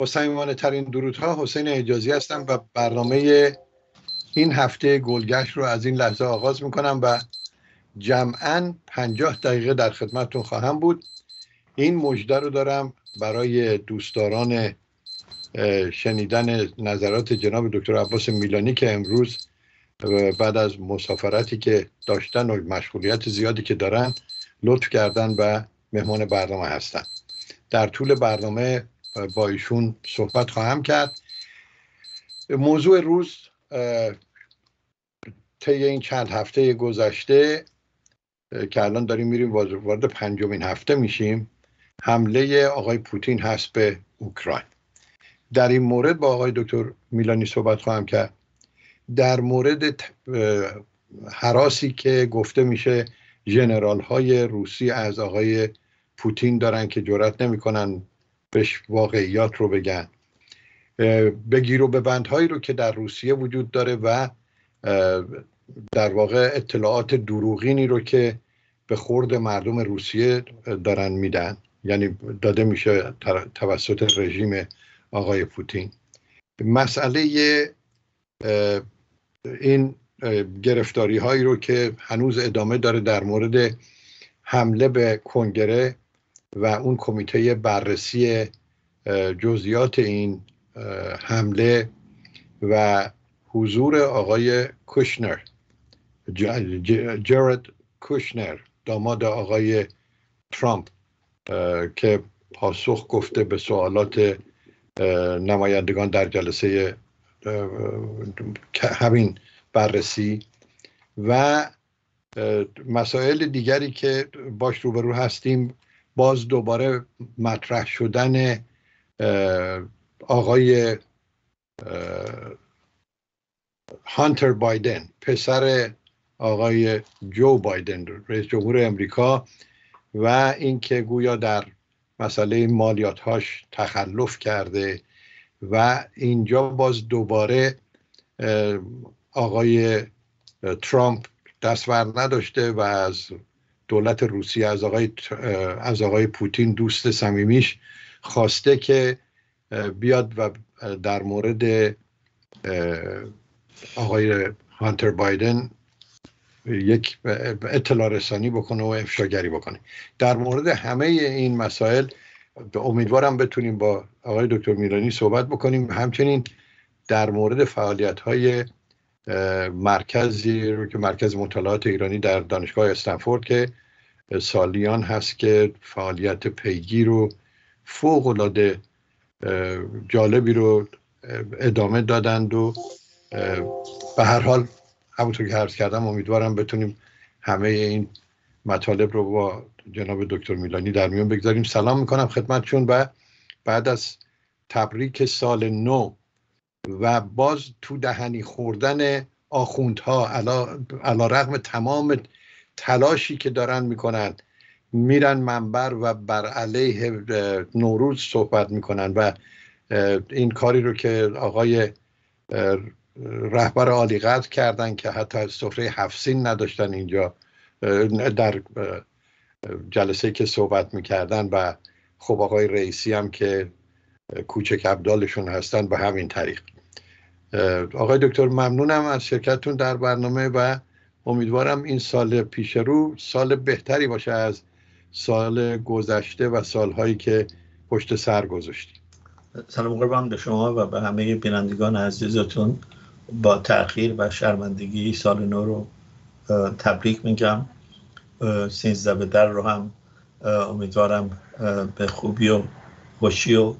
با صمیمانه ترین درودها حسین اجازی هستم و برنامه این هفته گلگشت رو از این لحظه آغاز می‌کنم و جمعا پنجاه دقیقه در خدمتتون خواهم بود. این مژده رو دارم برای دوستداران شنیدن نظرات جناب دکتر عباس میلانی که امروز بعد از مسافرتی که داشتن و مشغولیت زیادی که دارن لطف کردن و مهمان برنامه هستن. در طول برنامه با ایشون صحبت خواهم کرد. موضوع روز طی این چند هفته گذشته که الان داریم میریم وارد پنجمین هفته میشیم حمله آقای پوتین هست به اوکراین. در این مورد با آقای دکتر میلانی صحبت خواهم کرد. در مورد حراسی که گفته میشه جنرال های روسی از آقای پوتین دارن که جرات نمی‌کنن بهش واقعیات رو بگن. بگیر و ببندهایی رو که در روسیه وجود داره و در واقع اطلاعات دروغینی رو که به خورد مردم روسیه دارن میدن. یعنی داده میشه توسط رژیم آقای پوتین. مسئله این گرفتاری هایی رو که هنوز ادامه داره در مورد حمله به کنگره و اون کمیته بررسی جزئیات این حمله و حضور آقای کوشنر جرد کوشنر داماد آقای ترامپ که پاسخ گفته به سوالات نمایندگان در جلسه همین بررسی و مسائل دیگری که باش روبرو هستیم. باز دوباره مطرح شدن آقای هانتر بایدن پسر آقای جو بایدن رئیس جمهور امریکا و اینکه گویا در مسئله مالیاتهاش تخلف کرده و اینجا باز دوباره آقای ترامپ دستور نداشته و از دولت روسیه از آقای, از آقای پوتین دوست صمیمیش خواسته که بیاد و در مورد آقای هانتر بایدن یک اطلاع رسانی بکنه و افشاگری بکنه. در مورد همه این مسائل امیدوارم بتونیم با آقای دکتر میرانی صحبت بکنیم. همچنین در مورد فعالیت های مرکزی رو که مرکز مطالعات ایرانی در دانشگاه استنفورد که سالیان هست که فعالیت پیگیر رو فوق العاده جالبی رو ادامه دادند و به هر حال همونطور که عرض کردم امیدوارم بتونیم همه این مطالب رو با جناب دکتر میلانی در میون بگذاریم. سلام می‌کنم خدمتشون و بعد از تبریک سال نو و باز تو دهنی خوردن آخوندها علا, رقم تمام تلاشی که دارن می‌کنن میرن منبر و بر علیه نوروز صحبت می‌کنن و این کاری رو که آقای رهبر عالی قدر کردن که حتی سفره هفسین نداشتن اینجا در جلسه که صحبت می‌کردن و خب آقای رئیسی هم که کوچک ابدالشون هستن به همین طریق. آقای دکتر ممنونم از شرکتتون در برنامه و امیدوارم این سال پیش رو سال بهتری باشه از سال گذشته و سالهایی که پشت سر گذاشتیم. سلام قربان به شما و به همه بینندگان عزیزتون. با تاخیر و شرمندگی سال نو رو تبریک میگم. سینزده به در رو هم امیدوارم به خوبی و خوشی و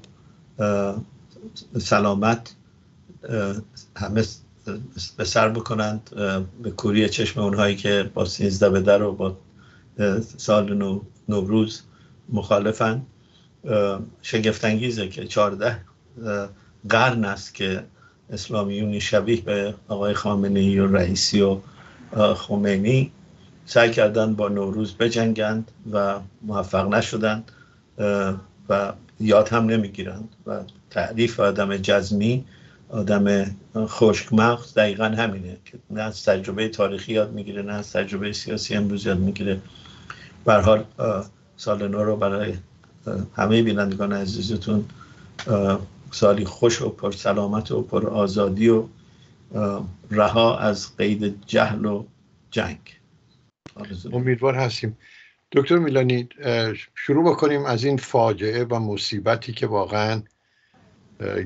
سلامت همه به سر بکنند به کوری چشم اونهایی که با سینزده به در و با سال نو نوروز مخالفن. شگفتانگیزه که چهارده قرن است که اسلامیونی شبیه به آقای خامنه و رئیسی و خمینی سعی کردن با نوروز بجنگند و موفق نشدند و یاد هم نمی‌گیرند و تعریف آدم جزمی آدم خشک مغز دقیقا همینه که نه از تجربه تاریخی یاد می‌گیره نه از تجربه سیاسی امروز یاد می‌گیره. حال سال نو رو برای همه بینندگان عزیزتون سالی خوش و پر سلامت و پر آزادی و رها از قید جهل و جنگ. امیدوار هستیم. دکتر میلانی شروع بکنیم از این فاجعه و مصیبتی که واقعا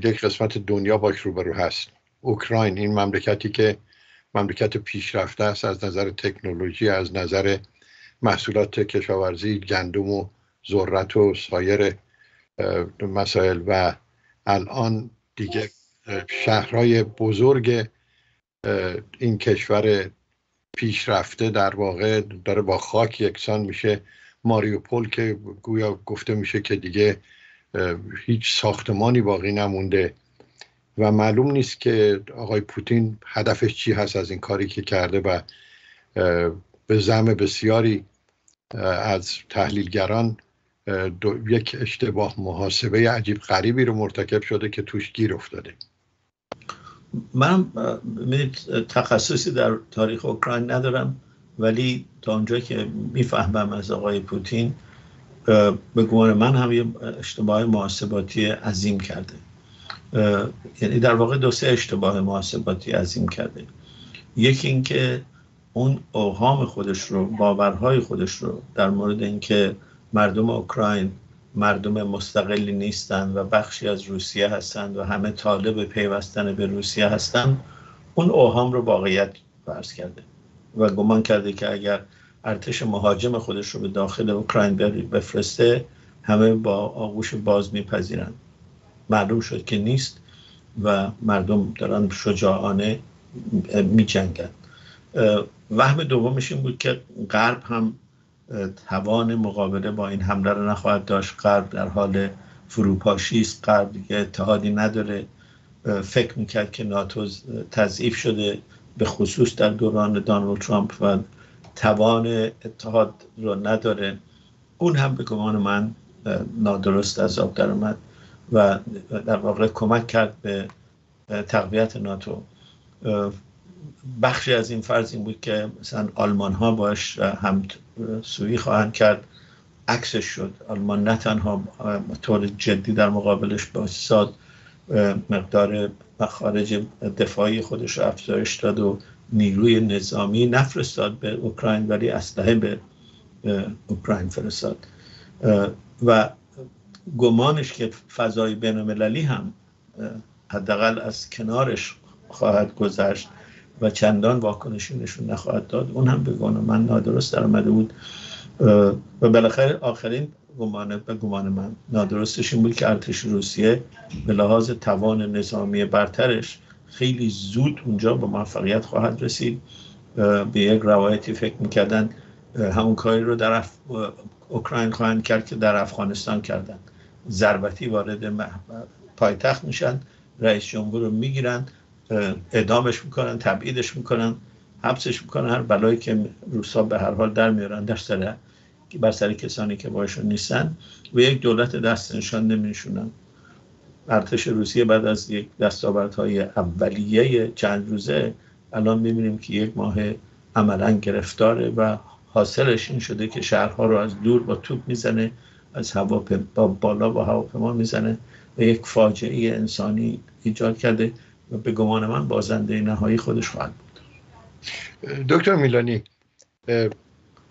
یک قسمت دنیا باش روبرو هست. اوکراین این مملکتی که مملکت پیشرفته است از نظر تکنولوژی از نظر محصولات کشاورزی گندم و ذرت و سایر مسائل و الان دیگه شهرهای بزرگ این کشور پیشرفته در واقع داره با خاک یکسان میشه. ماریوپول که گویا گفته میشه که دیگه هیچ ساختمانی باقی نمونده و معلوم نیست که آقای پوتین هدفش چی هست از این کاری که کرده و به زم بسیاری از تحلیلگران یک اشتباه محاسبه عجیب غریبی رو مرتکب شده که توش گیر افتاده. من تخصصی در تاریخ اوکراین ندارم ولی تا اونجا که می‌فهمم از آقای پوتین به گمان من هم یه اشتباه محاسباتی عظیم کرده. یعنی در واقع دو سه اشتباه محاسباتی عظیم کرده. یکی اینکه اون اوهام خودش رو باورهای خودش رو در مورد اینکه مردم اوکراین مردم مستقلی نیستند و بخشی از روسیه هستند و همه طالب پیوستن به روسیه هستند اون اوهام رو واقعیت فرض کرده و گمان کرده که اگر ارتش مهاجم خودش رو به داخل اوکراین بفرسته همه با آغوش باز میپذیرند معلوم شد که نیست و مردم دارن شجاعانه می جنگن وهم دومش این بود که غرب هم توان مقابله با این حمله رو نخواهد داشت. غرب در حال فروپاشی است. غرب دیگه اتحادی نداره. فکر می‌کرد که ناتو تضعیف شده به خصوص در دوران دانالد ترامپ و توان اتحاد رو نداره. اون هم به گمان من نادرست از آب در اومد و در واقع کمک کرد به تقویت ناتو. بخشی از این فرض این بود که مثلا آلمان ها باش هم سویی خواهند کرد. عکسش شد. آلمان نه تنها طور جدی در مقابلش با ساد مقدار مخارج دفاعی خودش رو افزایش داد و نیروی نظامی نفرستاد به اوکراین ولی اسلحه به اوکراین فرستاد. و گمانش که فضای بین المللی هم حداقل از کنارش خواهد گذشت و چندان واکنشی نشون نخواهد داد اون هم به من نادرست در آمده بود. و بالاخره آخرین گمان به گمان من نادرستش این بود که ارتش روسیه به لحاظ توان نظامی برترش خیلی زود اونجا به موفقیت خواهد رسید. به یک روایتی فکر می‌کردن همون کاری رو در اوکراین خواهند کرد که در افغانستان کردن. ضربتی وارد پایتخت میشن رئیس جمهور رو می‌گیرن اعدامش می‌کنن تبعیدش می‌کنن حبسش می‌کنن هر بلایی که روسا به هر حال در میارن در سر بر سر کسانی که باشون نیستن و یک دولت دست نشان نمیشونن ارتش روسیه بعد از یک دستاوردهای اولیه چند روزه الان می‌بینیم که یک ماه عملا گرفتاره و حاصلش این شده که شهرها رو از دور با توپ می‌زنه از هوا با بالا با هواپیما می‌زنه و یک فاجعه انسانی ایجاد کرده و به گمان من بازنده نهایی خودش خواهد بود. دکتر میلانی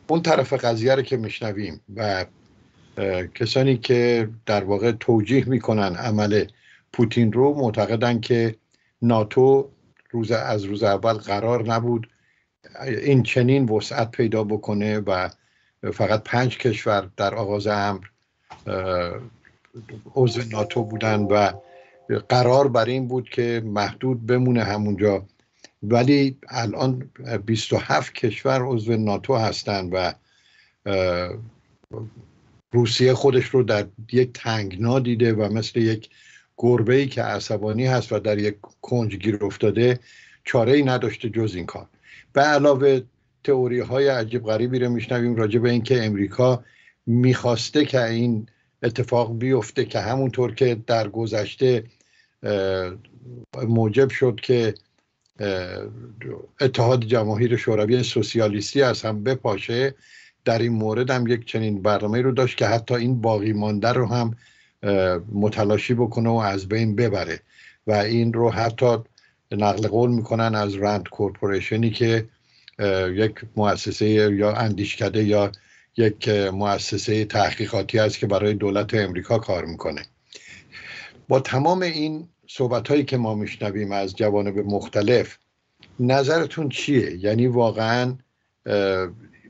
اون طرف قضیه رو که میشنویم و کسانی که در واقع توجیه می‌کنن عمل پوتین رو معتقدن که ناتو روز از روز اول قرار نبود این چنین وسعت پیدا بکنه و فقط پنج کشور در آغاز امر عضو ناتو بودن و قرار بر این بود که محدود بمونه همونجا. ولی الان 27 کشور عضو ناتو هستند و روسیه خودش رو در یک تنگنا دیده و مثل یک گربه ای که عصبانی هست و در یک کنج گیر افتاده چاره ای نداشته جز این کار. به علاوه تئوری های عجیب غریبی رو میشنویم راجع به اینکه امریکا می‌خواسته که این اتفاق بیفته که همونطور که در گذشته موجب شد که اتحاد جماهیر شوروی سوسیالیستی از هم بپاشه در این مورد هم یک چنین برنامه رو داشت که حتی این باقی مانده رو هم متلاشی بکنه و از بین ببره. و این رو حتی نقل قول می‌کنن از رند کورپوریشنی که یک مؤسسه یا اندیشکده یا یک مؤسسه تحقیقاتی است که برای دولت امریکا کار می‌کنه. با تمام این صحبت هایی که ما میشنویم از جوانب مختلف نظرتون چیه؟ یعنی واقعا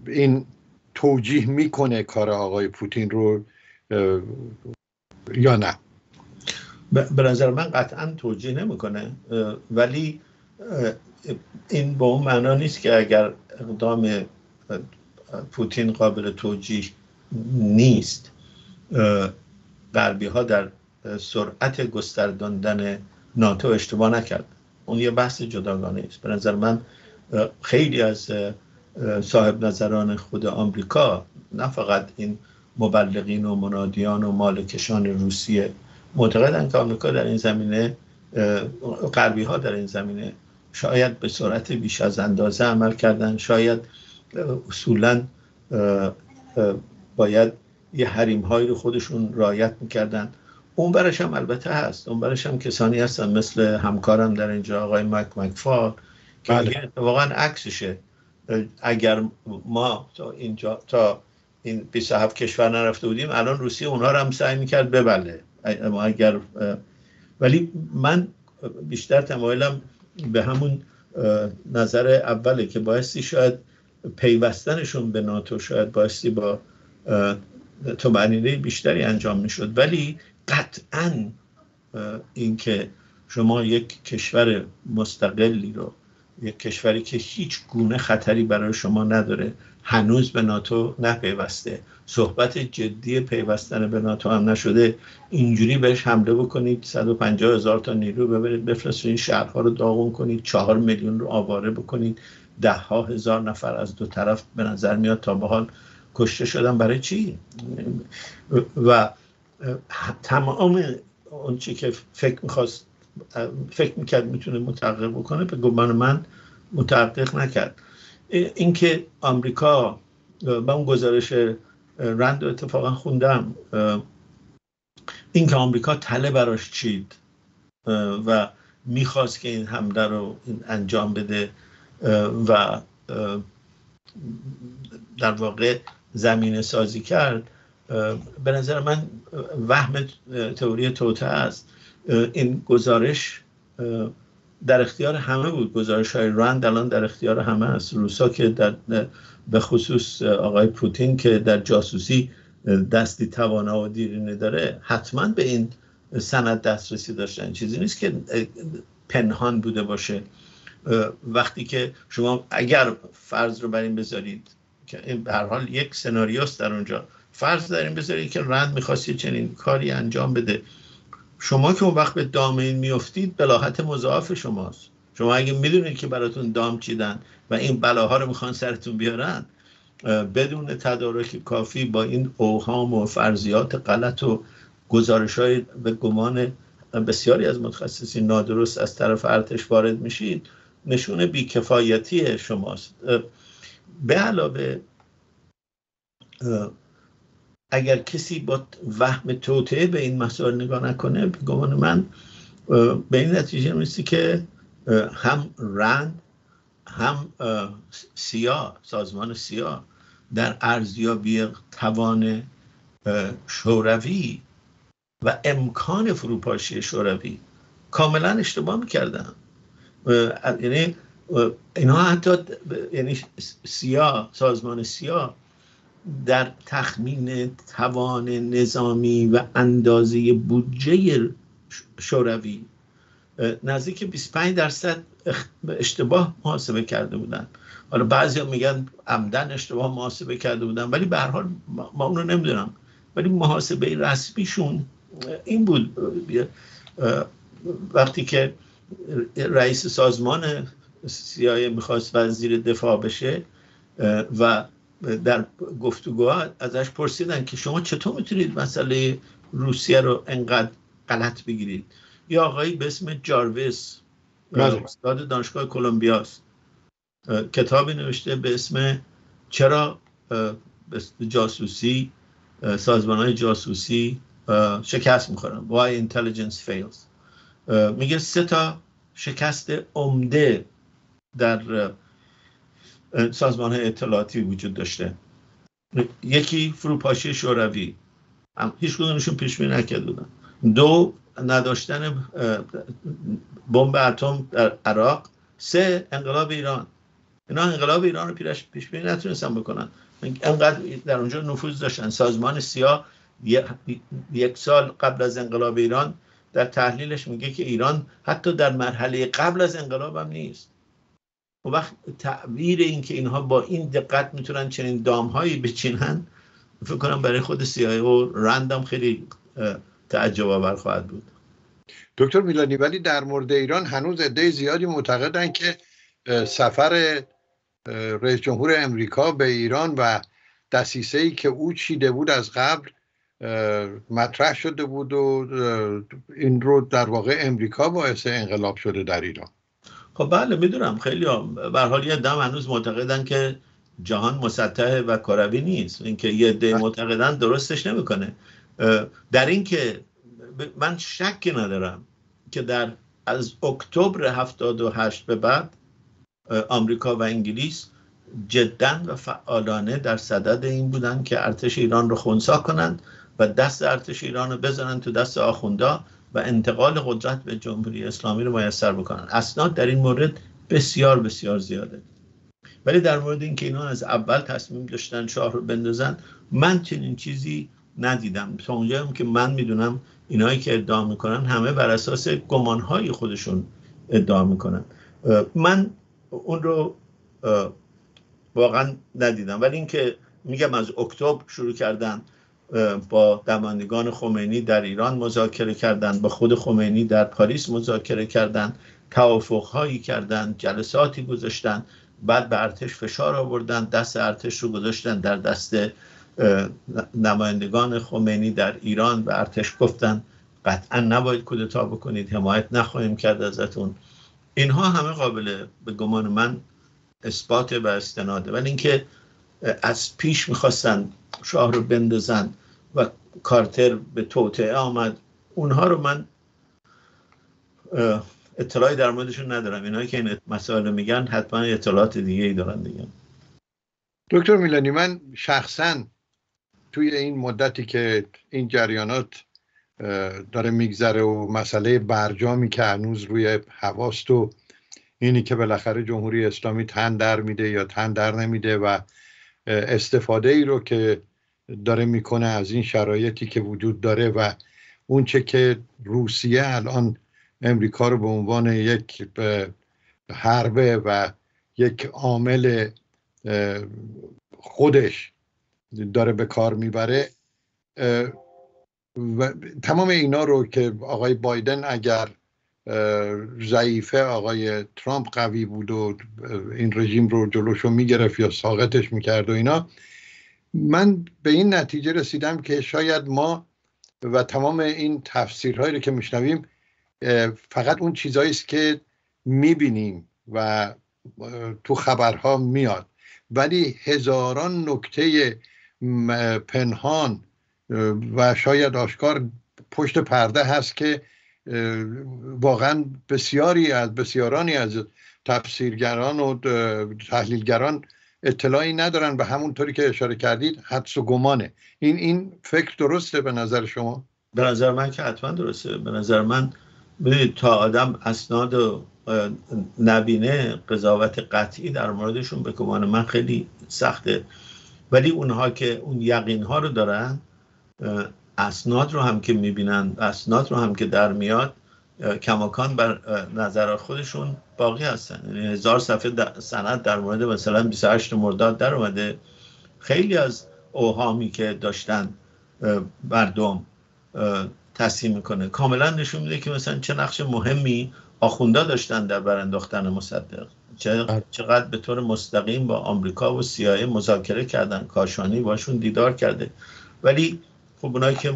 این توجیه می‌کنه کار آقای پوتین رو یا نه؟ به نظر من قطعا توجیه نمی‌کنه ولی این به اون معنا نیست که اگر اقدام پوتین قابل توجیه نیست غربی ها در سرعت گسترداندن ناتو اشتباه نکرد. اون یه بحث جداگانه است. به نظر من خیلی از صاحب نظران خود آمریکا نه فقط این مبلغین و منادیان و مالکشان روسیه. معتقدند که آمریکا در این زمینه غربی ها در این زمینه شاید به سرعت بیش از اندازه عمل کردن. شاید اصولا باید یه حریم هایی رو خودشون رایت می‌کردن. اون برش هم البته هست. اون برش هم کسانی هستن مثل همکارم در اینجا آقای مک مکفال که بله. واقعا عکسشه. اگر ما تا اینجا تا این 27 کشور نرفته بودیم الان روسیه اونها رو هم سعی می‌کرد ببله. اگر ولی من بیشتر تمایلم به همون نظر اوله که بایستی شاید پیوستنشون به ناتو شاید بایستی با تومنینه بیشتری انجام می‌شد. ولی قطعا اینکه شما یک کشور مستقلی رو یک کشوری که هیچ گونه خطری برای شما نداره هنوز به ناتو نپیوسته. صحبت جدی پیوستن به ناتو هم نشده. اینجوری بهش حمله بکنید 150 هزار تا نیرو ببرید بفرستید این شهرها رو داغون کنید چهار میلیون رو آواره بکنید. ده ها هزار نفر از دو طرف به نظر میاد تا به حال کشته شدن. برای چی؟ و تمام اون چی که فکر می‌خواست فکر می‌کرد می‌تونه متحقق بکنه به گمان من متحقق نکرد. اینکه آمریکا با اون گزارش رند اتفاقا خوندم اینکه آمریکا تله براش چید و می‌خواست که این حمله رو انجام بده و در واقع زمینه سازی کرد به نظر من وهم تئوری توته است. این گزارش در اختیار همه بود. گزارش های رند الان در اختیار همه است روسا که در به خصوص آقای پوتین که در جاسوسی دستی توانا و دیرینه داره حتما به این سند دسترسی داشتن. چیزی نیست که پنهان بوده باشه. وقتی که شما اگر فرض رو بر این بذارید که این به هر حال یک سناریوست در اونجا فرض داریم بذارید که رند می‌خواستی چنین کاری انجام بده. شما که اون وقت به دام این میفتید بلاحت مضاعف شماست. شما اگه می‌دونید که براتون دام چیدن و این بلاها رو می‌خوان سرتون بیارن بدون تدارک کافی با این اوهام و فرضیات غلط و گزارش های به گمان بسیاری از متخصصین نادرست از طرف ارتش وارد میشید نشون بیکفایتی شماست. به علاوه اگر کسی با وهم توطعه به این مسائل نگاه نکنه به گمان من به این نتیجه می‌رسی که هم رند هم سیا سازمان سیا در ارزیابی توان شوروی و امکان فروپاشی شوروی کاملا اشتباه می‌کردن. یعنی اینها حتی یعنی سیا سازمان سیا در تخمین توان نظامی و اندازه بودجه شوروی نزدیک 25 درصد اشتباه محاسبه کرده بودن. حالا بعضی میگن عمدن اشتباه محاسبه کرده بودن ولی به حال ما اون رو نمی‌دونم. ولی محاسبه رسمیشون این بود. وقتی که رئیس سازمان سیای می‌خواست وزیر دفاع بشه و در گفتگوها ازش پرسیدن که شما چطور می‌تونید مسئله روسیه رو انقدر غلط بگیرید؟ یا آقایی به اسم جارویس بله. استاد دانشگاه کلمبیاست کتابی نوشته به اسم چرا جاسوسی سازمان های جاسوسی شکست می‌خورن. Why intelligence fails. میگه سه تا شکست عمده در سازمان اطلاعاتی وجود داشته. یکی فروپاشی شوروی. هیچ کدومشون پیش بینی نکرده بودن. دو نداشتن بمب اتم در عراق. سه انقلاب ایران. اینا انقلاب ایران رو پیش پیش بینی نتونستن بکنن. انقدر در اونجا نفوذ داشتن. سازمان سیاه یک سال قبل از انقلاب ایران در تحلیلش میگه که ایران حتی در مرحله قبل از انقلاب هم نیست. و وقت تعبیر این که اینها با این دقت می‌تونن چنین دامهایی بچینن فکر کنم برای خود سیاه و رندم خیلی تعجب آور خواهد بود. دکتر میلانی ولی در مورد ایران هنوز عده زیادی معتقدن که سفر رئیس جمهور امریکا به ایران و دسیسه ای که او چیده بود از قبل مطرح شده بود و این رو در واقع امریکا باعث انقلاب شده در ایران. خب بله می‌دونم. خیلی به حال یه دم هنوز معتقدن که جهان مسطح و کروی نیست. اینکه یه ده بله. معتقدن درستش نمی‌کنه. در این که من شکی ندارم که در از اکتبر 78 به بعد آمریکا و انگلیس جدا و فعالانه در صدد این بودن که ارتش ایران رو خونسا کنند و دست ارتش ایران رو بزنن تو دست آخوندا. و انتقال قدرت به جمهوری اسلامی رو میسر بکنن. اسناد در این مورد بسیار بسیار زیاده. ولی در مورد اینکه اینا از اول تصمیم داشتن شاه رو بندازن من چنین چیزی ندیدم. تا اونجا هم که من می‌دونم اینایی که ادعا می‌کنن همه بر اساس گمانهای خودشون ادعا می‌کنن. من اون رو واقعا ندیدم. ولی اینکه میگم از اکتبر شروع کردن با دماندگان خمینی در ایران مذاکره کردند با خود خمینی در پاریس مذاکره کردند توافقهایی کردند جلساتی گذاشتن بعد به ارتش فشار آوردن دست ارتش رو گذاشتن در دست نمایندگان خمینی در ایران و ارتش گفتن قطعا نباید کودتا بکنید حمایت نخواهیم کرد ازتون. اینها همه قابل به گمان من اثبات و استناده. ولی اینکه از پیش می‌خواستن شاه رو بندازن و کارتر به توطعه آمد. اونها رو من اطلاعی در موردشون ندارم. اینایی که این مسائل میگن حتما اطلاعات دیگه ای دارن دیگه. دکتر میلانی من شخصا توی این مدتی که این جریانات داره میگذره و مسئله برجامی که هنوز روی هواست و اینی که بالاخره جمهوری اسلامی تن در میده یا تن در نمیده و استفاده ای رو که داره می‌کنه از این شرایطی که وجود داره و اونچه که روسیه الان امریکا رو به عنوان یک حربه و یک عامل خودش داره به کار می‌بره و تمام اینا رو که آقای بایدن اگر ضعیفه آقای ترامپ قوی بود و این رژیم رو جلوشو می‌گرفت یا ساقطش می‌کرد و اینا. من به این نتیجه رسیدم که شاید ما و تمام این تفسیرهایی رو که میشنویم فقط اون چیزهایی است که می‌بینیم و تو خبرها میاد. ولی هزاران نکته پنهان و شاید آشکار پشت پرده هست که واقعا بسیاری از بسیارانی از تفسیرگران و تحلیلگران اطلاعی ندارن به همونطوری که اشاره کردید حدس و گمانه. این این فکر درسته به نظر شما؟ به نظر من که حتما درسته. به نظر من ببینید تا آدم اسناد و نبینه قضاوت قطعی در موردشون به گمان من خیلی سخته. ولی اونها که اون یقین ها رو دارن اسناد رو هم که می‌بینن اسناد رو هم که در میاد کماکان بر نظر خودشون باقی هستن. یعنی هزار صفحه سند در مورد مثلا 28 مرداد در اومده. خیلی از اوهامی که داشتن مردم تصحیح می‌کنه. کاملا نشون میده که مثلا چه نقش مهمی آخوندا داشتن در برانداختن مصدق. بله. چقدر به طور مستقیم با آمریکا و سیاه مذاکره کردن. کاشانی باشون دیدار کرده. ولی خب اونایی که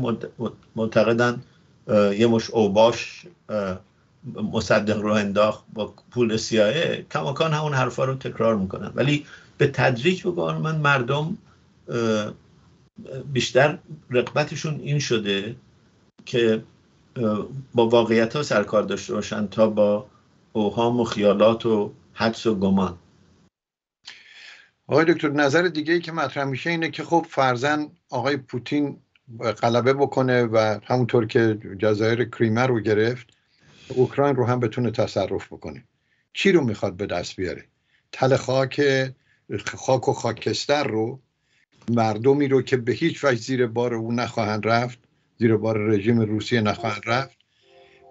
معتقدن یه مش اوباش مصدق رو انداخت با پول سیاه کماکان همون حرفا رو تکرار می‌کنن. ولی به تدریج بگم من مردم بیشتر رقبتشون این شده که با واقعیت ها سرکار داشته باشن تا با اوهام و خیالات و حدس و گمان. آقای دکتر نظر دیگه ای که مطرح میشه اینه که خب فرزن آقای پوتین غلبه بکنه و همونطور که جزایر کریمه رو گرفت اوکراین رو هم بتونه تصرف بکنه. چی رو می‌خواد به دست بیاره؟ تل خاک خاک و خاکستر رو؟ مردمی رو که به هیچ وجه زیر بار او نخواهند رفت زیر بار رژیم روسیه نخواهند رفت.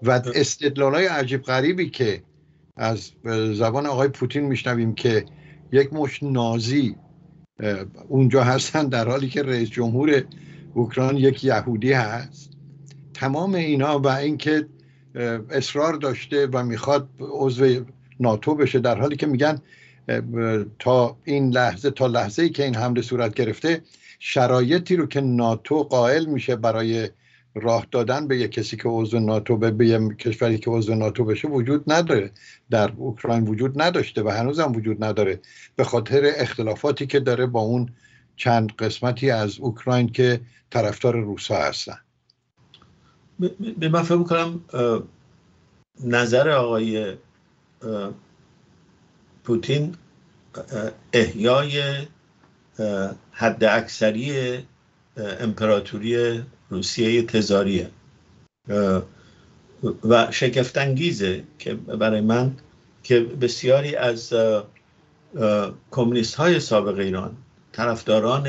و استدلال های عجیب غریبی که از زبان آقای پوتین میشنویم که یک مش نازی اونجا هستن در حالی که رئیس جمهور اوکراین یک یهودی هست. تمام اینا و اینکه اصرار داشته و می‌خواد عضو ناتو بشه در حالی که میگن تا این لحظه تا لحظه ای که این حمله صورت گرفته شرایطی رو که ناتو قائل میشه برای راه دادن به یک کسی که عضو ناتو به, به کشوری که عضو ناتو بشه وجود نداره. در اوکراین وجود نداشته و هنوز هم وجود نداره. به خاطر اختلافاتی که داره با اون چند قسمتی از اوکراین که طرفدار روسا هستن. به من فکر کنم نظر آقای پوتین احیای حد اکثری امپراتوری روسیه تزاریه. و شگفتانگیزه که برای من که بسیاری از کمونیست های سابق ایران طرفداران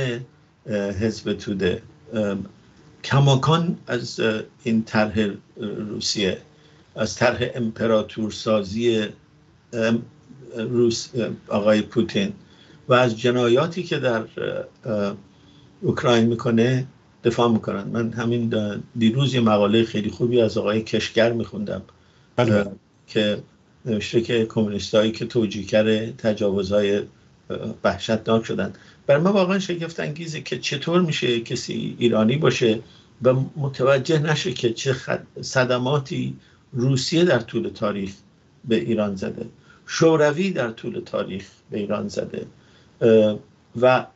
حزب توده. کماکان از این طرح روسیه از طرح امپراتور سازی روس آقای پوتین و از جنایاتی که در اوکراین می‌کنه دفاع می‌کنن. من همین دیروز یه مقاله خیلی خوبی از آقای کشگر میخوندم بله. که نوشته که کمونیستایی که توجیهگر تجاوزهای وحشتناک شدن. برای من واقعا شگفت انگیزه که چطور میشه کسی ایرانی باشه و متوجه نشه که چه صدماتی روسیه در طول تاریخ به ایران زده شوروی در طول تاریخ به ایران زده و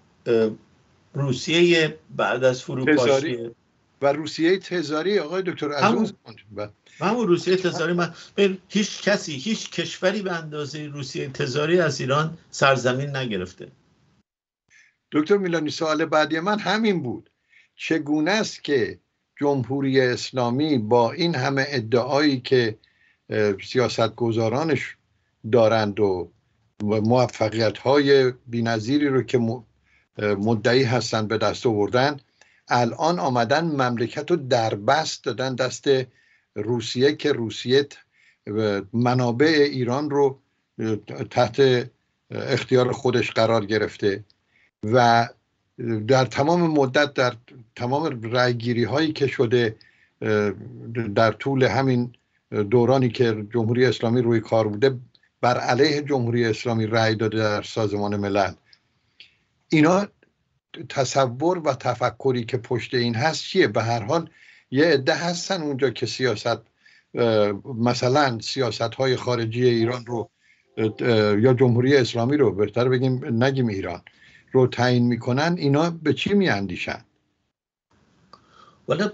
روسیه بعد از فروپاشی و روسیه تزاری آقای دکتر از همون همون روسیه تزاری. من هیچ کسی هیچ کشوری به اندازه روسیه تزاری از ایران سرزمین نگرفته. دکتر میلانی سوال بعدی من همین بود. چگونه است که جمهوری اسلامی با این همه ادعایی که سیاستگزارانش دارند و موفقیت های بینظیری رو که مدعی هستند به دست آوردن الان آمدن مملکت رو دربست دادن دست روسیه که روسیه منابع ایران رو تحت اختیار خودش قرار گرفته. و در تمام مدت در تمام رأیگیری هایی که شده در طول همین دورانی که جمهوری اسلامی روی کار بوده بر علیه جمهوری اسلامی رأی داده در سازمان ملل. اینا تصور و تفکری که پشت این هست چیه؟ به هر حال یه عده هستن اونجا که سیاست مثلا سیاست های خارجی ایران رو یا جمهوری اسلامی رو بهتر بگیم نگیم ایران. رو تعیین می‌کنن اینا به چی میاندیشن؟ والا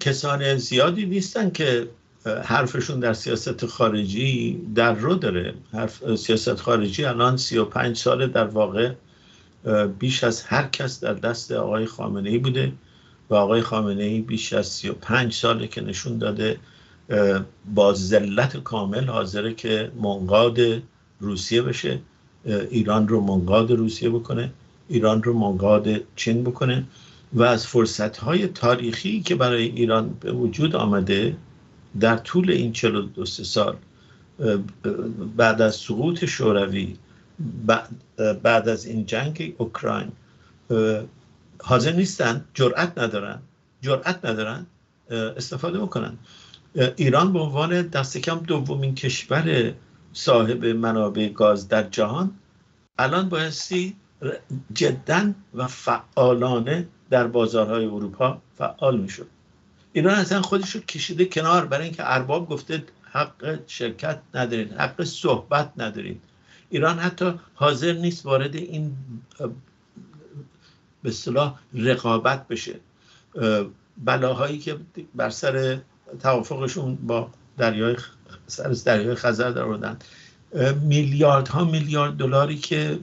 کسان زیادی نیستن که حرفشون در سیاست خارجی در رو داره. حرف سیاست خارجی الان 35 سال در واقع بیش از هر کس در دست آقای خامنه ای بوده و آقای خامنه ای بیش از 35 ساله که نشون داده با ذلت کامل حاضره که منقاد روسیه بشه ایران رو منقاد روسیه بکنه. ایران رو منقاد چین بکنه و از فرصت های تاریخی که برای ایران به وجود آمده در طول این 42 سال بعد از سقوط شوروی بعد از این جنگ اوکراین حاضر نیستن جرأت ندارن جرأت ندارن استفاده بکنن. ایران به عنوان دست کم دومین کشور صاحب منابع گاز در جهان الان بایستی جدا و فعالانه در بازارهای اروپا فعال می‌شد. ایران اصلا خودش رو کشیده کنار. برای اینکه ارباب گفته حق شرکت ندارید حق صحبت ندارید ایران حتی حاضر نیست وارد این به صلاح رقابت بشه. بلاهایی که بر سر توافقشون با دریای سر دریای خزر در آوردن. میلیاردها میلیارد دلاری که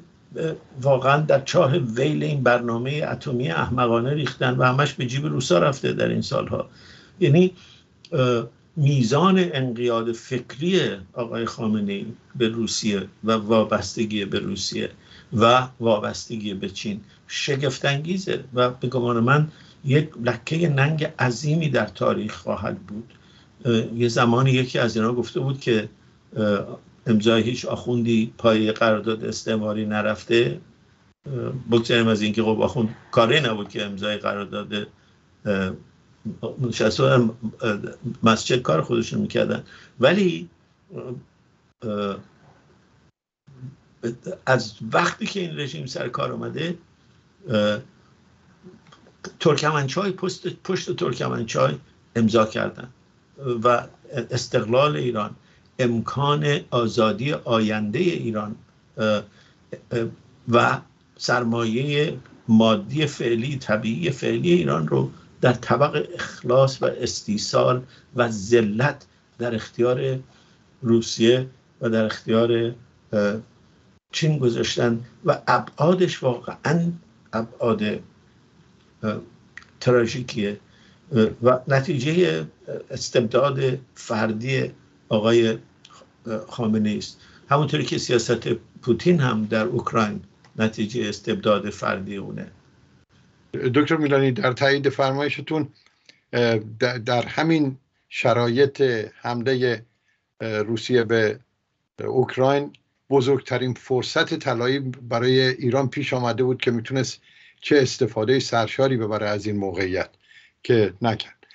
واقعا در چاه ویل این برنامه اتمی احمقانه ریختن و همش به جیب روسا رفته در این سالها. یعنی میزان انقیاد فکری آقای خامنه ای به روسیه و وابستگی به روسیه و وابستگی به چین شگفتانگیزه و به گمان من یک لکه ننگ عظیمی در تاریخ خواهد بود. یه زمانی یکی از اینا گفته بود که امضای هیچ آخوندی پای قرارداد استعماری نرفته بگذاریم از اینکه خب آخوند کاری نبود که امضای قرارداد نشسته مسجد کار خودشون می‌کردن. ولی از وقتی که این رژیم سر کار آمده ترکمنچای پشت, پشت ترکمنچای امضا کردن و استقلال ایران. امکان آزادی آینده ایران و سرمایه مادی فعلی طبیعی فعلی ایران رو در طبق اخلاص و استیصال و ذلت در اختیار روسیه و در اختیار چین گذاشتن و ابعادش واقعا ابعاد تراژیکیه. و نتیجه استبداد فردی آقای خامنه است. همونطوری که سیاست پوتین هم در اوکراین نتیجه استبداد فردی اونه. دکتر میلانی در تایید فرمایشتون در همین شرایط حمله روسیه به اوکراین بزرگترین فرصت طلایی برای ایران پیش آمده بود که می‌تونست چه استفاده سرشاری ببره از این موقعیت که نکرد.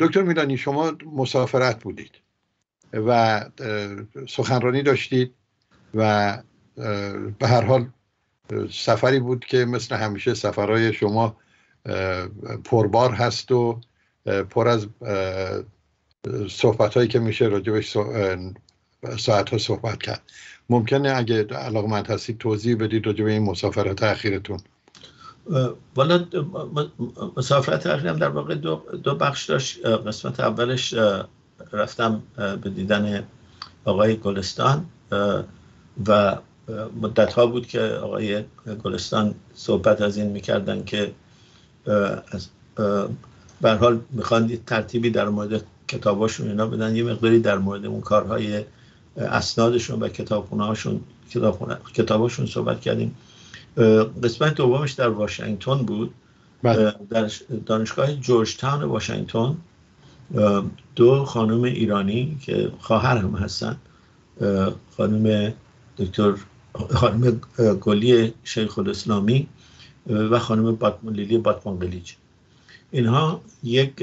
دکتر میلانی شما مسافرت بودید. و سخنرانی داشتید و به هر حال سفری بود که مثل همیشه سفرهای شما پربار هست و پر از صحبت هایی که میشه راجبش ساعت ها صحبت کرد. ممکنه اگه علاقه من هستید توضیح بدید راجب این مسافرت اخیرتون. والا مسافرت اخیرم در واقع دو, دو بخش داشت. قسمت اولش رفتم به دیدن آقای گلستان و مدت ها بود که آقای گلستان صحبت از این می‌کردن که از حال می‌خوان ترتیبی در مورد کتاباشون اینا بدن یه مقداری در مورد اون کارهای اسنادشون و کتابخونه هاشون کتاباشون صحبت کردیم. قسمت دومش در واشنگتن بود. بله. در دانشگاه جورج تاون واشنگتن. دو خانم ایرانی که خواهر هم هستن خانم دکتر خانم گلی شیخ الاسلامی و خانم باتمان لیلی باتمان قلیج اینها یک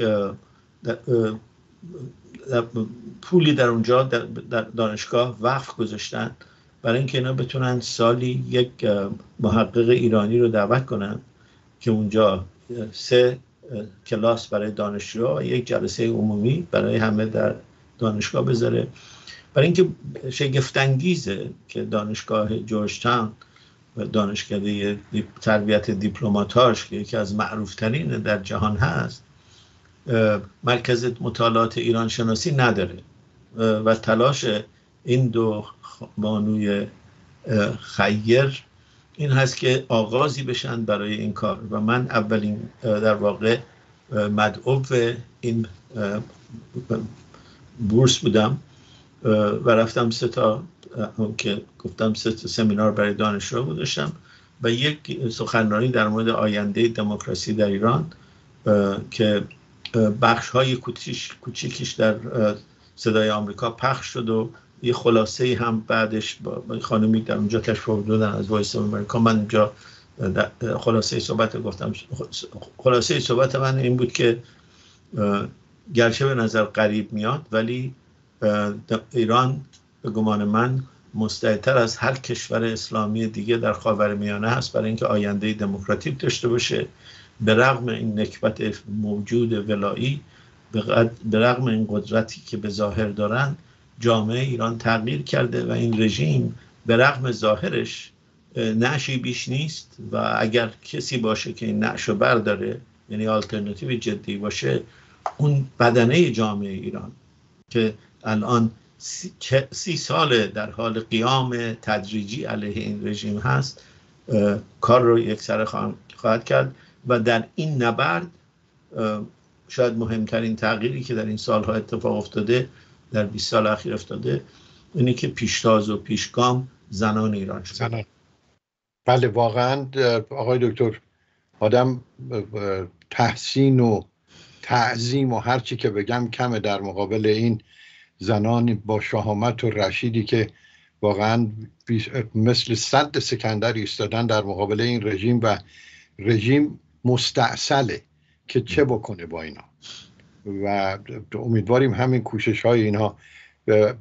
پولی در اونجا در دانشگاه وقف گذاشتن برای اینکه اینا بتونن سالی یک محقق ایرانی رو دعوت کنن که اونجا سه کلاس برای دانشجو و یک جلسه عمومی برای همه در دانشگاه بذاره. برای اینکه شگفتانگیزه که دانشگاه جورجتاون و دانشکده تربیت دیپلماتاش که یکی از معروفترین در جهان هست مرکز مطالعات ایران شناسی نداره. و تلاش این دو بانوی خیر این هست که آغازی بشن برای این کار. و من اولین در واقع مدعو این بورس بودم. و رفتم سه تا که گفتم سه تا سمینار برای دانشجو گذاشتم. و یک سخنرانی در مورد آینده دموکراسی در ایران که بخش های کوچیکیش در صدای آمریکا پخش شد و یه خلاصه هم بعدش با خانمی در اونجا کشف دادن از وایس امریکا من اونجا خلاصه صحبت گفتم. خلاصه صحبت من این بود که گرچه به نظر قریب میاد ولی ایران به گمان من مستعدتر از هر کشور اسلامی دیگه در خاورمیانه هست برای اینکه آینده دموکراتیک داشته باشه. به رغم این نکبت موجود ولایی به رغم این قدرتی که به ظاهر دارن جامعه ایران تغییر کرده و این رژیم به رغم ظاهرش نعشی بیش نیست و اگر کسی باشه که این نعش رو برداره یعنی آلترناتیو جدی باشه اون بدنه جامعه ایران که الان سی ساله در حال قیام تدریجی علیه این رژیم هست کار رو یک سر خواهد کرد و در این نبرد شاید مهمترین تغییری که در این سالها اتفاق افتاده در 20 سال اخیر افتاده اینه که پیشتاز و پیشگام زنان ایران شده. زنان. بله واقعا آقای دکتر آدم تحسین و تعظیم و هرچی که بگم کمه در مقابل این زنان با شهامت و رشیدی که واقعا مثل صد سکندر ایستادن در مقابل این رژیم و رژیم مستعصله که چه بکنه با اینا. و امیدواریم همین کوشش های اینها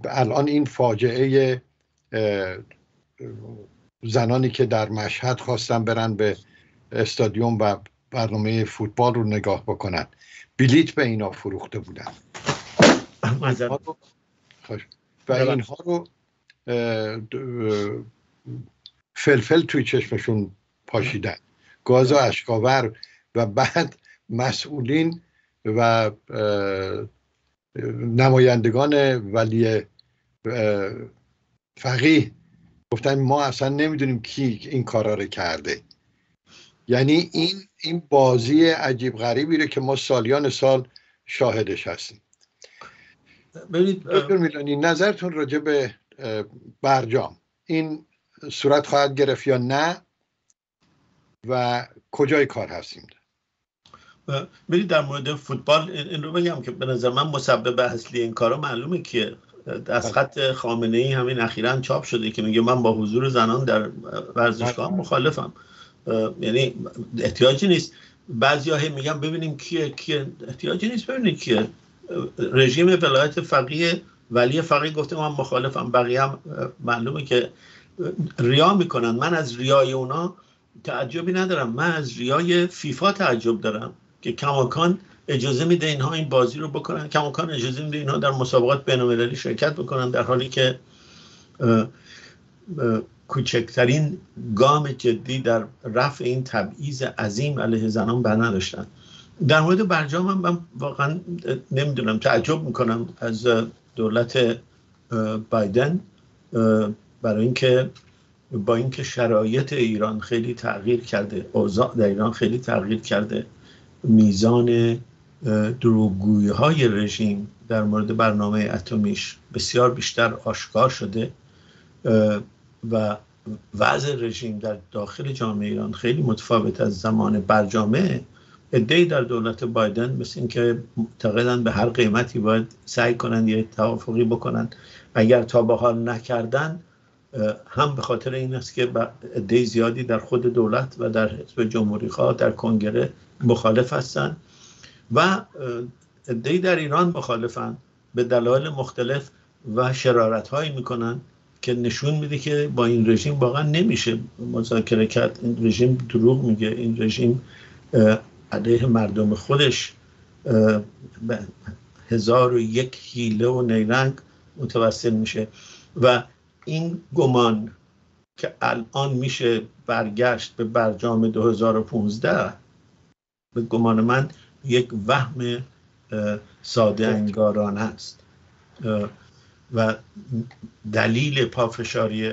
الان این فاجعه زنانی که در مشهد خواستن برن به استادیوم و برنامه فوتبال رو نگاه بکنن. بلیت به اینا فروخته بودن. و اینها رو فلفل توی چشمشون پاشیدن. گاز و اشکاور و بعد مسئولین و نمایندگان ولی فقیه گفتن ما اصلا نمی‌دونیم کی این کارا رو کرده. یعنی این این بازی عجیب غریبی رو که ما سالیان سال شاهدش هستیم. ببینید دکتر میلانی نظرتون راجع به برجام. این صورت خواهد گرفت یا نه؟ و کجای کار هستیم؟ برید در مورد فوتبال این رو بگم که به نظر من مسبب اصلی این کارا معلومه که از بله. خط خامنه ای همین اخیرا چاپ شده که میگه من با حضور زنان در ورزشگاه بله. مخالفم. یعنی احتیاجی نیست. بعضی ها میگن ببینیم کیه کیه. احتیاجی نیست ببینید کیه. رژیم ولایت فقیه ولی فقیه گفته من مخالفم. بقیه هم معلومه که ریا می‌کنن. من از ریای اونا تعجبی ندارم. من از ریای فیفا تعجب دارم. که کماکان اجازه میده اینها این بازی رو بکنن. کماکان اجازه میده اینها در مسابقات بینالمللی شرکت بکنن در حالی که کوچکترین گام جدی در رفع این تبعیض عظیم علیه زنان بر نداشتن. در مورد برجام هم من واقعا نمی‌دونم تعجب می‌کنم از دولت بایدن برای اینکه با اینکه شرایط ایران خیلی تغییر کرده اوضاع در ایران خیلی تغییر کرده. میزان دروغگویی های رژیم در مورد برنامه اتمیش بسیار بیشتر آشکار شده و وضع رژیم در داخل جامعه ایران خیلی متفاوت از زمان برجامه. ادهی در دولت بایدن مثل اینکه معتقدن به هر قیمتی باید سعی کنند یه توافقی بکنن اگر تا به حال نکردن هم به خاطر این است که عده زیادی در خود دولت و در حزب جمهوری خواه در کنگره مخالف هستند و عده در ایران مخالفن به دلایل مختلف و شرارت هایی می‌کنن که نشون میده که با این رژیم واقعا نمیشه مذاکره کرد. این رژیم دروغ میگه. این رژیم علیه مردم خودش هزار و یک حیله و نیرنگ متوسل میشه. و این گمان که الان میشه برگشت به برجام 2015 به گمان من یک وهم ساده انگاران است. و دلیل پافشاری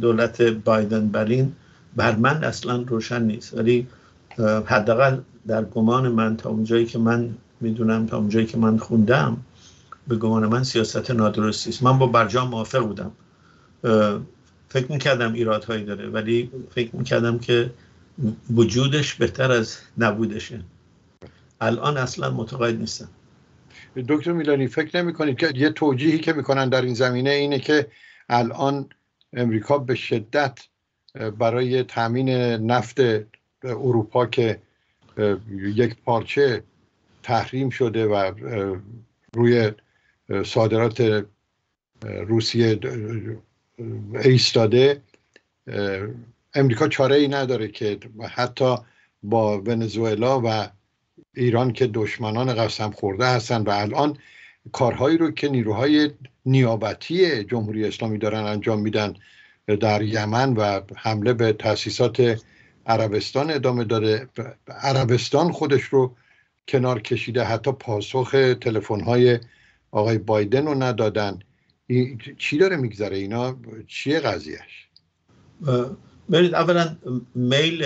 دولت بایدن بر این بر من اصلا روشن نیست. ولی حداقل در گمان من تا اونجایی که من می‌دونم تا اونجایی که من خوندم به گمان من سیاست نادرستی است. من با برجام موافق بودم. فکر می‌کردم ایرادهایی داره ولی فکر می‌کردم که وجودش بهتر از نبودشه. الان اصلا متقاعد نیستم. دکتر میلانی فکر نمی کنید که یه توجیهی که می‌کنن در این زمینه اینه که الان امریکا به شدت برای تامین نفت اروپا که یک پارچه تحریم شده و روی صادرات روسیه ایستاده امریکا چاره ای نداره که حتی با ونزوئلا و ایران که دشمنان قسم خورده هستن و الان کارهایی رو که نیروهای نیابتی جمهوری اسلامی دارن انجام میدن در یمن و حمله به تاسیسات عربستان ادامه داره. عربستان خودش رو کنار کشیده حتی پاسخ تلفن های آقای بایدن رو ندادن. چی داره میگذره اینا؟ چیه قضیهش برید اولا میل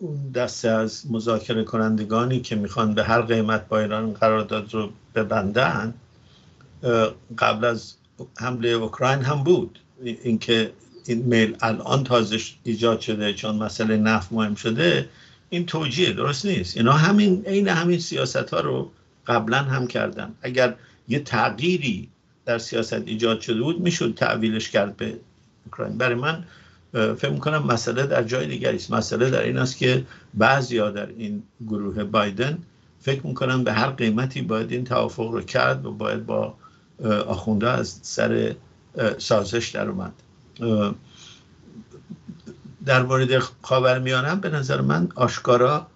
اون دسته از مذاکره کنندگانی که می‌خوان به هر قیمت با ایران قرارداد رو ببندن قبل از حمله اوکراین هم بود. اینکه این میل الان تازه ایجاد شده چون مسئله نفت مهم شده این توجیه درست نیست. اینا همین عین همین سیاست ها رو قبلا هم کردن. اگر یه تغییری در سیاست ایجاد شده بود می‌شد تعویلش کرد به اوکراین. برای من فکر می‌کنم مسئله در جای دیگری است. مسئله در این است که بعضیا در این گروه بایدن فکر می‌کنم به هر قیمتی باید این توافق رو کرد و باید با آخونده از سر سازش در اومد. در مورد خاورمیانه به نظر من آشکارا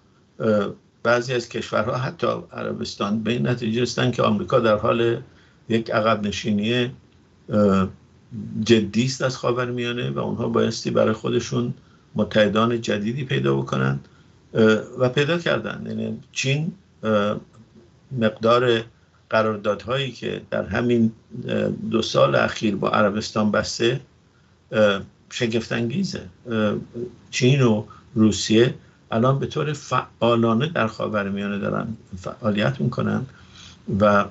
بعضی از کشورها حتی عربستان به این نتیجه رسیدن که آمریکا در حال یک عقب نشینی جدی است از خاورمیانه و اونها بایستی برای خودشون متحدان جدیدی پیدا بکنن و پیدا کردن. یعنی چین مقدار قراردادهایی که در همین دو سال اخیر با عربستان بسته شگفتانگیزه. چین و روسیه الان به طور فعالانه در خاورمیانه دارن فعالیت می‌کنن و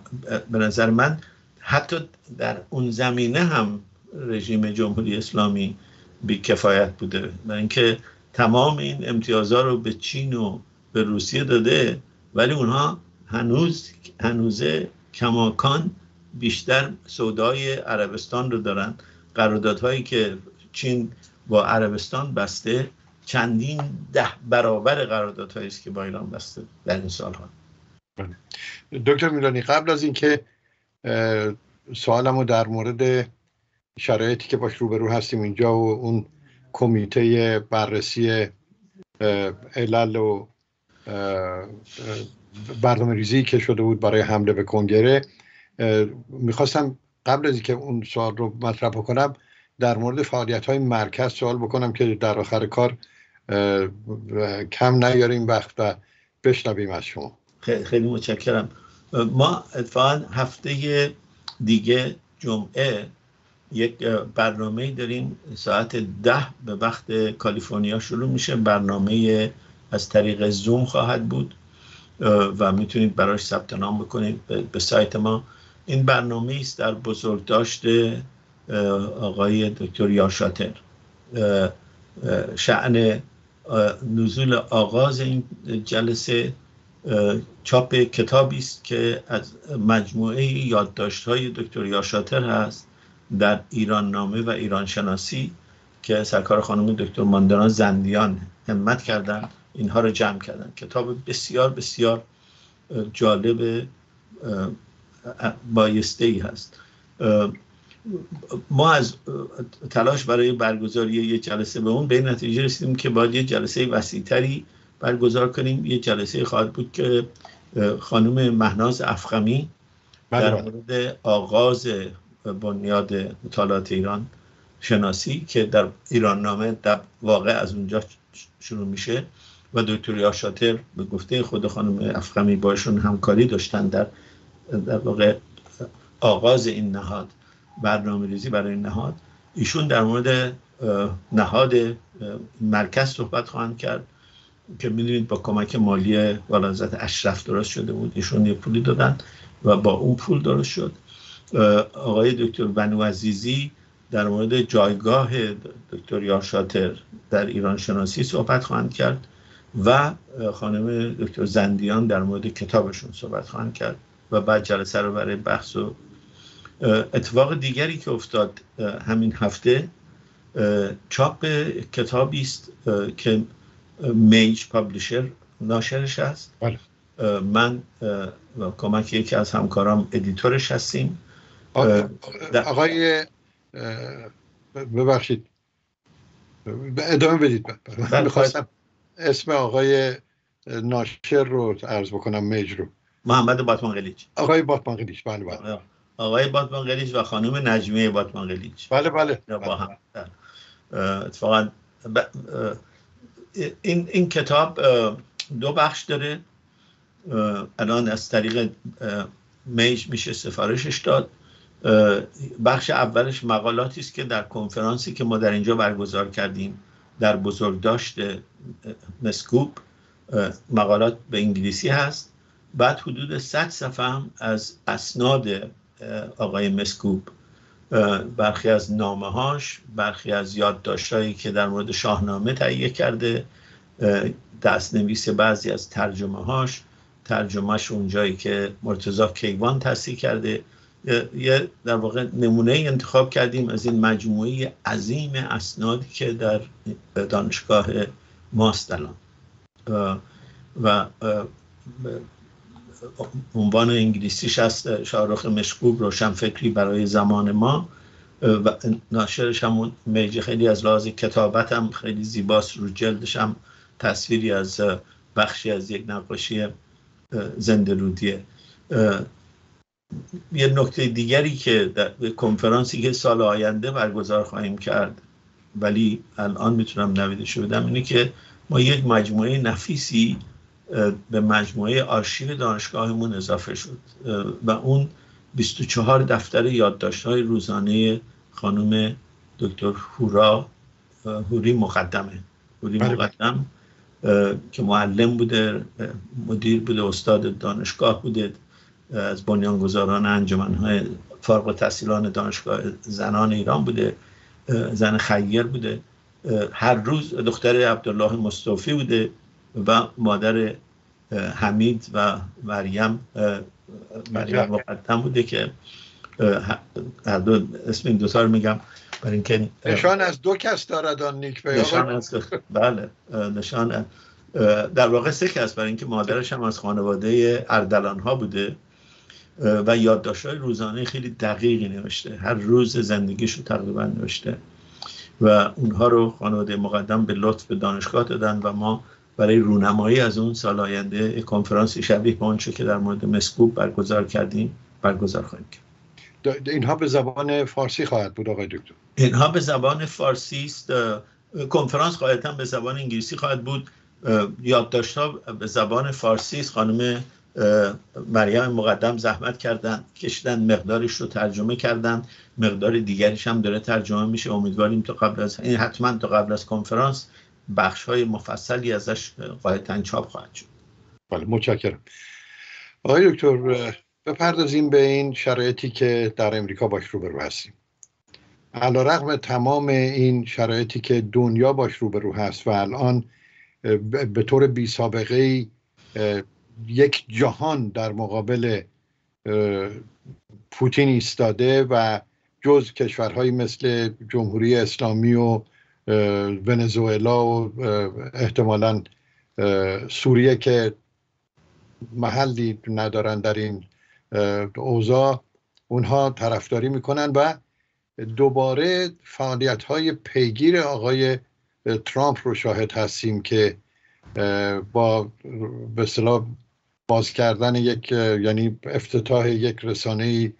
به نظر من حتی در اون زمینه هم رژیم جمهوری اسلامی بی کفایت بوده و اینکه تمام این امتیازها رو به چین و به روسیه داده ولی اونها هنوز هنوزه کماکان بیشتر سودای عربستان رو دارن. قراردادهایی که چین با عربستان بسته چندین ده برابر قراردادهایی است که با ایران بسته در این سالها. دکتر میلانی قبل از اینکه سوالم رو در مورد شرایطی که باش روبرو هستیم اینجا و اون کمیته بررسی علل و برنامه ریزی که شده بود برای حمله به کنگره می‌خواستم قبل از اینکه اون سوال رو مطرح بکنم در مورد فعالیت های مرکز سوال بکنم که در آخر کار کم نیاریم وقت و بشنویم از شما. خیلی متشکرم. ما اتفاقا هفته دیگه جمعه یک برنامه داریم. ساعت ده به وقت کالیفرنیا شروع میشه. برنامه از طریق زوم خواهد بود و می‌تونید براش ثبت نام بکنید به سایت ما. این برنامه است در بزرگداشت آقای دکتر یاشاتر. شعن نزول آغاز این جلسه چاپ کتابی است که از مجموعه یادداشت های دکتر یاشاتر هست در ایران نامه و ایران شناسی که سرکار خانم دکتر ماندانا زندیان همت کردن اینها رو جمع کردن. کتاب بسیار بسیار جالب بایسته ای هست. ما از تلاش برای برگزاری یه جلسه به اون به نتیجه رسیدیم که باید یه جلسه وسیعتری برگزار کنیم یه جلسه خواهد بود که خانم مهناز افخمی بله، در بله. مورد آغاز بنیاد مطالعات ایران شناسی که در ایران نامه در واقع از اونجا شروع میشه و دکتر یاشاتر به گفته خود خانم افخمی باشون همکاری داشتن در در واقع آغاز این نهاد برنامه ریزی برای نهاد. ایشون در مورد نهاد مرکز صحبت خواهند کرد که می‌دونید با کمک مالی ولازت اشرف درست شده بود. ایشون یه پولی دادن و با اون پول درست شد. آقای دکتر بنو عزیزی در مورد جایگاه دکتر یارشاتر در ایران شناسی صحبت خواهند کرد و خانم دکتر زندیان در مورد کتابشون صحبت خواهند کرد و بعد جلسه رو برای بحث و اتفاق دیگری که افتاد همین هفته چاپ کتابی است که میج پابلیشر ناشرش هست بله. من و کمک یکی از همکارام ادیتورش هستیم. آقای ببخشید. ادامه بدید. من بله، می‌خواستم اسم آقای ناشر رو عرض بکنم میج رو. محمد باتمان قلیچ آقای باتمان قلیچ بله. بله آقای باتمان قلیچ و خانم نجمیه باتمان قلیچ بله. بله, با هم. اتفاقا این, این کتاب دو بخش داره. الان از طریق میج میشه سفارشش داد. بخش اولش مقالاتی است که در کنفرانسی که ما در اینجا برگزار کردیم در بزرگداشت مسکوب مقالات به انگلیسی هست. بعد حدود 100 صفحه هم از اسناد آقای مسکوب. برخی از نامه هاش برخی از یادداشتهایی که در مورد شاهنامه تهیه کرده دست نویس بعضی از ترجمه هاش ترجمهش اونجایی که مرتزا کیوان تصحیح کرده. یه در واقع نمونه انتخاب کردیم از این مجموعه عظیم اسنادی که در دانشگاه ماست الان و عنوان انگلیسیش هست شارخ مشکوب روشن فکری برای زمان ما. و ناشرش همون میجه خیلی از لحاظ کتابت هم خیلی زیباست. رو جلدش هم تصویری از بخشی از یک نقاشی زنده رودیه. یه نکته دیگری که در کنفرانسی که سال آینده برگزار خواهیم کرد ولی الان می‌تونم نویدش بدم اینه که ما یک مجموعه نفیسی به مجموعه آرشیو دانشگاهمون اضافه شد. و اون 24 دفتر یادداشت های روزانه خانم دکتر هورا هوری مقدمه. هوری بله. مقدم که معلم بوده مدیر بوده استاد دانشگاه بوده از بنیانگذاران انجمنهای فارغ التحصیلان دانشگاه زنان ایران بوده زن خیر بوده. هر روز دختر عبدالله مصطفی بوده. و مادر حمید و مریم مریم مقدم بوده که هر دو اسم این دوتا رو میگم. برای اینکه نشان از دو کس دارد آن نیک نشان از بله نشان در واقع سه کس. برای اینکه مادرش هم از خانواده اردلان ها بوده و یادداشت های روزانه خیلی دقیقی نوشته. هر روز زندگیش رو تقریبا نوشته. و اونها رو خانواده مقدم به لطف به دانشگاه دادن و ما برای رونمایی از اون سال آینده کنفرانس شبیه به آنچه که در مورد مسکوب برگزار کردیم برگزار خواهیم کرد. اینها به زبان فارسی خواهد بود آقای دکتر. اینها به زبان فارسی است. کنفرانس قاعدتا به زبان انگلیسی خواهد بود. یادداشت‌ها به زبان فارسی است. خانم مریم مقدم زحمت کردن کشیدن مقدارش رو ترجمه کردن مقدار دیگریش هم داره ترجمه میشه. امیدواریم تا قبل از این حتما تا قبل از کنفرانس بخش های مفصلی ازش قاعدتا چاپ خواهد شد. بله متشکرم. آقای دکتر بپردازیم به این شرایطی که در امریکا باش روبرو هستیم. علا رقم تمام این شرایطی که دنیا باش روبرو هست و الان به طور بی سابقه یک جهان در مقابل پوتین ایستاده و جز کشورهایی مثل جمهوری اسلامی و ونزوئلا و احتمالا سوریه که محلی ندارن در این اوضاع اونها طرفداری می‌کنن و دوباره فعالیت های پیگیر آقای ترامپ رو شاهد هستیم که با به اصطلاح باز کردن یک یعنی افتتاح یک رسانه ای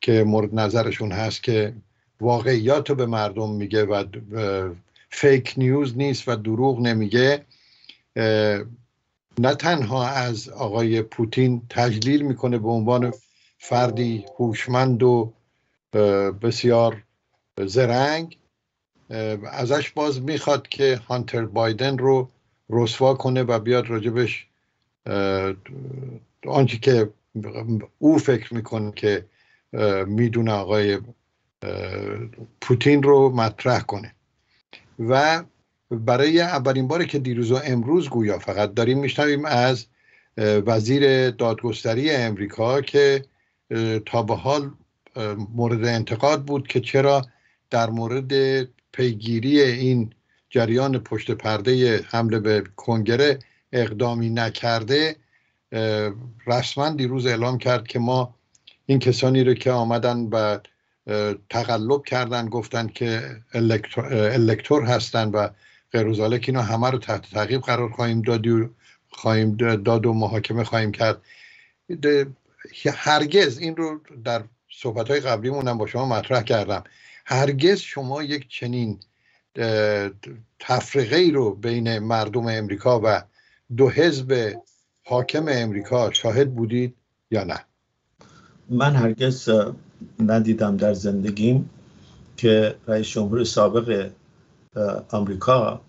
که مورد نظرشون هست که واقعیات رو به مردم میگه و فیک نیوز نیست و دروغ نمیگه. نه تنها از آقای پوتین تجلیل می‌کنه به عنوان فردی هوشمند و بسیار زرنگ ازش باز می‌خواد که هانتر بایدن رو رسوا کنه و بیاد راجبش آنچه که او فکر می‌کنه که می‌دونه آقای پوتین رو مطرح کنه. و برای اولین باری که دیروز و امروز گویا فقط داریم میشنویم از وزیر دادگستری امریکا که تا به حال مورد انتقاد بود که چرا در مورد پیگیری این جریان پشت پرده حمله به کنگره اقدامی نکرده رسما دیروز اعلام کرد که ما این کسانی رو که آمدن و تقلب کردن گفتن که الکتور هستن و غیر اینا همه رو تحت تعقیب قرار خواهیم داد و خواهیم داد و محاکمه خواهیم کرد. هرگز این رو در صحبت های قبلیمون هم با شما مطرح کردم. هرگز شما یک چنین تفرقه ای رو بین مردم امریکا و دو حزب حاکم امریکا شاهد بودید یا نه؟ من هرگز ندیدم در زندگیم که رئیس جمهور سابق آمریکا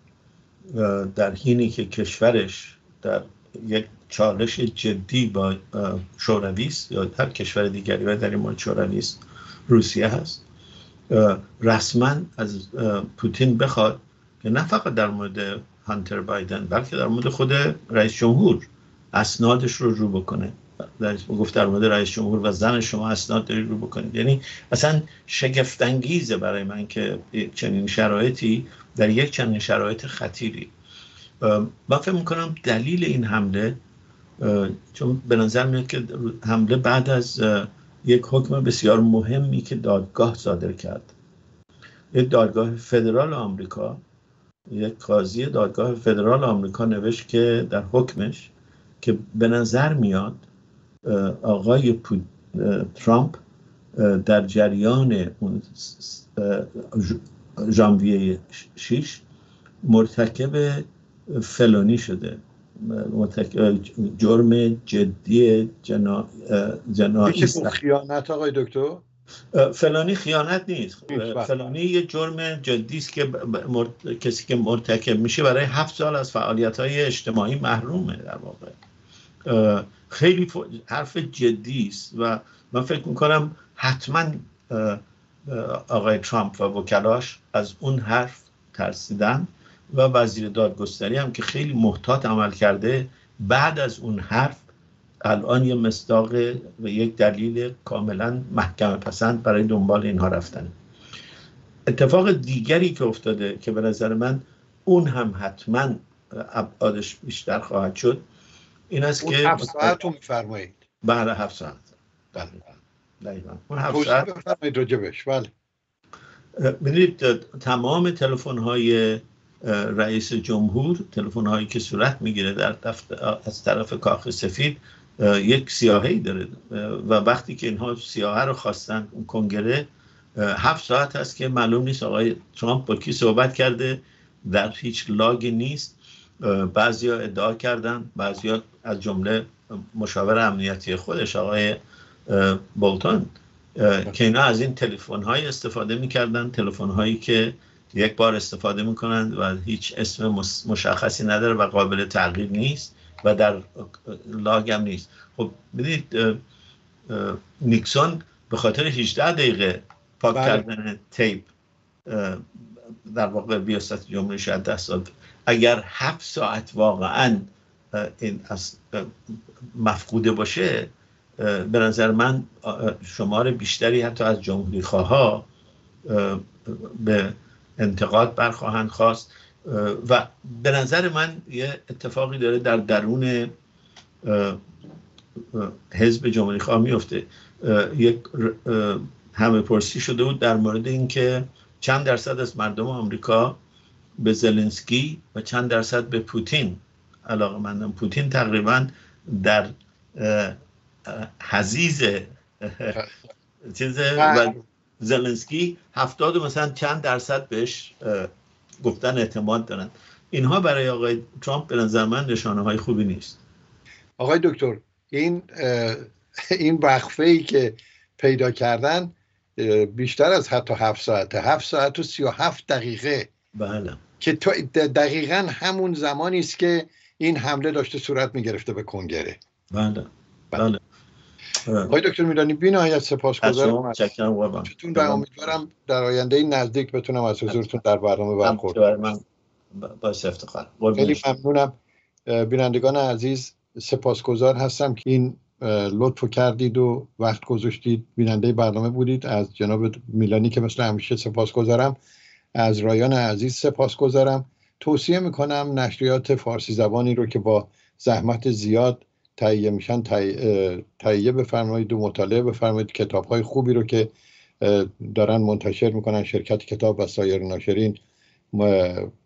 در حینی که کشورش در یک چالش جدی با شوروی است یا هر کشور دیگری و در این مورد شوروی است روسیه هست رسما از پوتین بخواد که نه فقط در مورد هانتر بایدن بلکه در مورد خود رئیس جمهور اسنادش رو رو بکنه. گفت در مورد رئیس جمهور و زن شما اسناد دارید رو بکنید. یعنی اصلا شگفتانگیزه برای من که چنین شرایطی در یک چنین شرایط خطیری. من فکر می‌کنم دلیل این حمله چون به نظر میاد که حمله بعد از یک حکم بسیار مهمی که دادگاه صادر کرد. یک دادگاه فدرال آمریکا یک قاضی دادگاه فدرال آمریکا نوشت که در حکمش که به نظر میاد آقای ترامپ در جریان ژانویه 6 مرتکب فلانی شده. جرم جدی جنا... جنایی خیانت آقای دکتر؟ فلانی خیانت نیست. فلانی یه جرم جدی است که کسی که مرتکب میشه برای هفت سال از فعالیت های اجتماعی محرومه در واقع. خیلی حرف جدی است و من فکر می‌کنم حتما آقای ترامپ و وکلاش از اون حرف ترسیدن و وزیر دادگستری هم که خیلی محتاط عمل کرده بعد از اون حرف الان یه مصداق و یک دلیل کاملا محکم پسند برای دنبال اینها رفتن. اتفاق دیگری که افتاده که به نظر من اون هم حتما ابعادش بیشتر خواهد شد این است که هفت ساعت رو میفرمایید. بله هفت ساعت. بله. اون هفت ساعت بفرمایید راجبش. بله. ببینید تمام تلفن های رئیس جمهور تلفن هایی که صورت می‌گیره در از طرف کاخ سفید یک سیاهی داره. و وقتی که اینها سیاهه رو خواستن اون کنگره هفت ساعت هست که معلوم نیست آقای ترامپ با کی صحبت کرده. در هیچ لاگ نیست. بعضیا ادعا کردن بعضیا از جمله مشاور امنیتی خودش آقای بولتون. که اینا از این تلفن های استفاده می‌کردن تلفن هایی که یک بار استفاده می‌کنند و هیچ اسم مشخصی نداره و قابل تغییر نیست و در لاگ هم نیست. خب ببینید نیکسون به خاطر 18 دقیقه پاک بله. کردن تیپ در واقع بیاست جمهوری شاید دست داد اگر هفت ساعت واقعا این از مفقوده باشه به نظر من شمار بیشتری حتی از جمهوری خواه به انتقاد برخواهند خواست. و به نظر من یه اتفاقی داره در درون حزب جمهوری خواه میفته یک همه پرسی شده بود در مورد اینکه چند درصد از مردم آمریکا به زلنسکی و چند درصد به پوتین علاقه مندم. پوتین تقریبا در حزیز چیز و زلنسکی هفتاد مثلا چند درصد بهش گفتن اعتماد دارن. اینها برای آقای ترامپ به نظر من نشانه های خوبی نیست. آقای دکتر این این وقفه ای که پیدا کردن بیشتر از حتی هفت ساعته هفت ساعت و سی و هفت دقیقه بله. که دقیقا همون زمانی است که این حمله داشته صورت می‌گرفته به کنگره. بله. بله. آقای دکتر میرانی بی نهایت سپاسگزارم. چطور و امیدوارم در آینده نزدیک بتونم از حضورتون در برنامه برخورد من باعث افتخار. خیلی ممنونم. بینندگان عزیز سپاسگزار هستم که این لطف کردید و وقت گذاشتید. بیننده برنامه بودید. از جناب میلانی که مثل همیشه سپاسگزارم. از رایان عزیز سپاسگزارم. توصیه می‌کنم نشریات فارسی زبانی رو که با زحمت زیاد تهیه میشن تهیه بفرمایید و مطالعه بفرمایید کتاب های خوبی رو که دارن منتشر می‌کنن شرکت کتاب و سایر ناشرین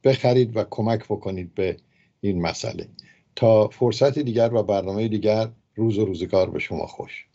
بخرید و کمک بکنید به این مسئله. تا فرصت دیگر و برنامه دیگر روز و روزگار به شما خوش.